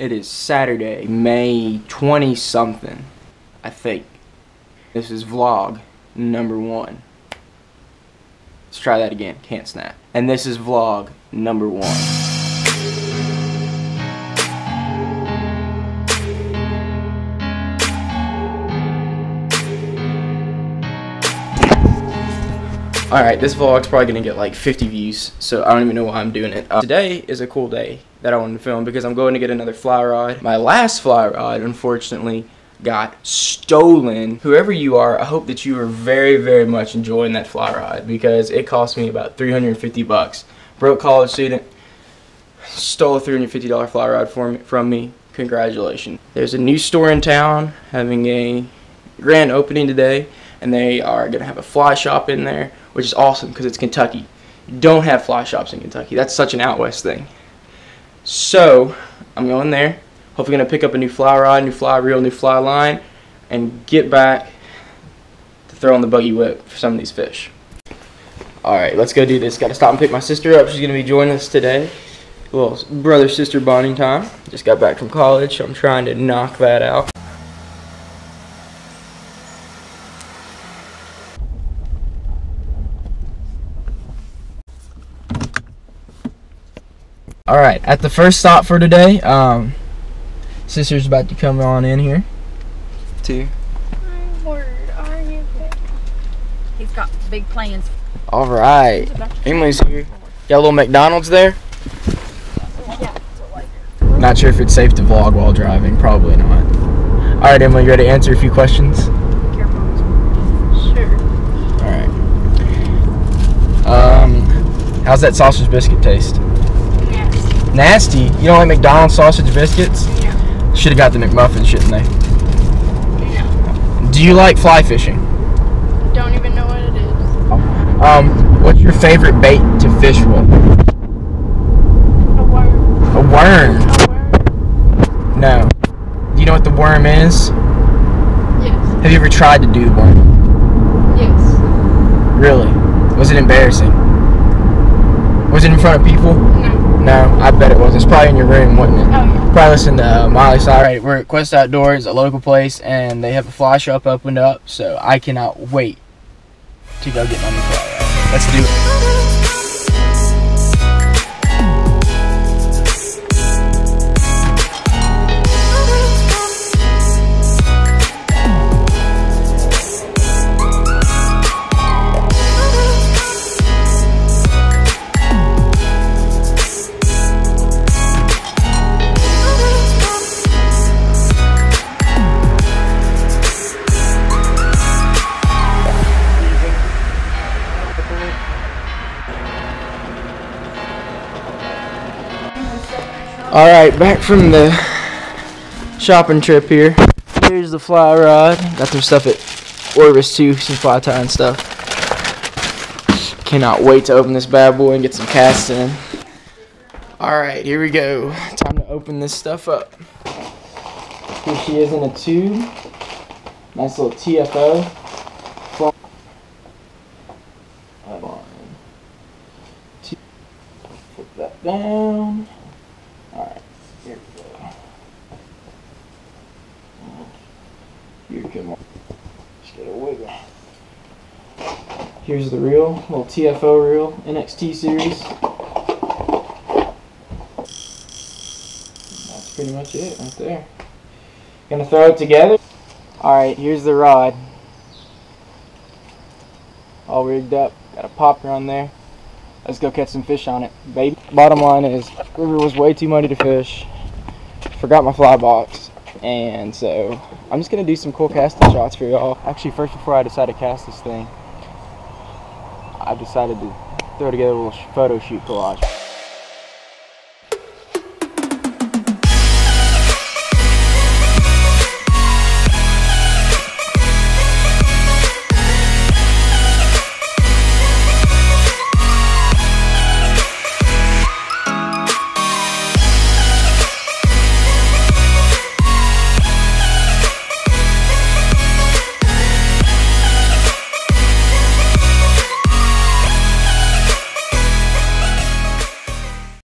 It is Saturday, May 20 something, I think. This is vlog number one. Let's try that again. Can't snap. And this is vlog number one. Alright, this vlog's probably gonna get like 50 views, so I don't even know why I'm doing it. Uh, today is a cool day that I wanted to film because I'm going to get another fly rod. My last fly rod, unfortunately, got stolen. Whoever you are, I hope that you are very, very much enjoying that fly rod because it cost me about 350 bucks. Broke college student, stole a $350 fly rod for me, from me. Congratulations. There's a new store in town having a grand opening today and they are going to have a fly shop in there, which is awesome because it's Kentucky. You don't have fly shops in Kentucky. That's such an out west thing. So, I'm going there. Hopefully to pick up a new fly rod, new fly reel, new fly line, and get back to throw on the buggy whip for some of these fish. Alright, let's go do this. Got to stop and pick my sister up. She's to be joining us today. Well, brother-sister bonding time. Just got back from college, so I'm trying to knock that out. All right, at the first stop for today, um, sister's about to come on in here. Two. Word, are you He's got big plans. All right, Emily's here. Got a little McDonald's there. Yeah. Not sure if it's safe to vlog while driving. Probably not. All right, Emily, you ready to answer a few questions? Sure. All right. Um, how's that sausage biscuit taste? Nasty. You don't like McDonald's sausage biscuits? Yeah. Should have got the McMuffin, shouldn't they? Yeah. Do you like fly fishing? Don't even know what it is. Um, what's your favorite bait to fish with? A worm. A worm. A worm? No. Do you know what the worm is? Yes. Have you ever tried to do the worm? Yes. Really? Was it embarrassing? Was it in front of people? No. No, I bet it was. It's probably in your room, wasn't it? Oh, yeah. Probably listen to uh, Miley Cyrus. Right, we're at Quest Outdoors, a local place, and they have a fly shop opened up, so I cannot wait to go get my new fly. Let's do it. All right, back from the shopping trip here. Here's the fly rod. Got some stuff at Orvis too, some fly tying stuff. Cannot wait to open this bad boy and get some casts in. All right, here we go. Time to open this stuff up. Here she is in a tube. Nice little TFO. Flip that down. Alright, here we go. Here, come on. Just get a wiggle. Here's the reel, little TFO reel, NXT series. That's pretty much it right there. Gonna throw it together. Alright, here's the rod. All rigged up. Got a popper on there. Let's go catch some fish on it, baby. Bottom line is, river was way too muddy to fish. Forgot my fly box, and so I'm just gonna do some cool casting shots for y'all. Actually, first before I decide to cast this thing, I decided to throw together a little photo shoot collage.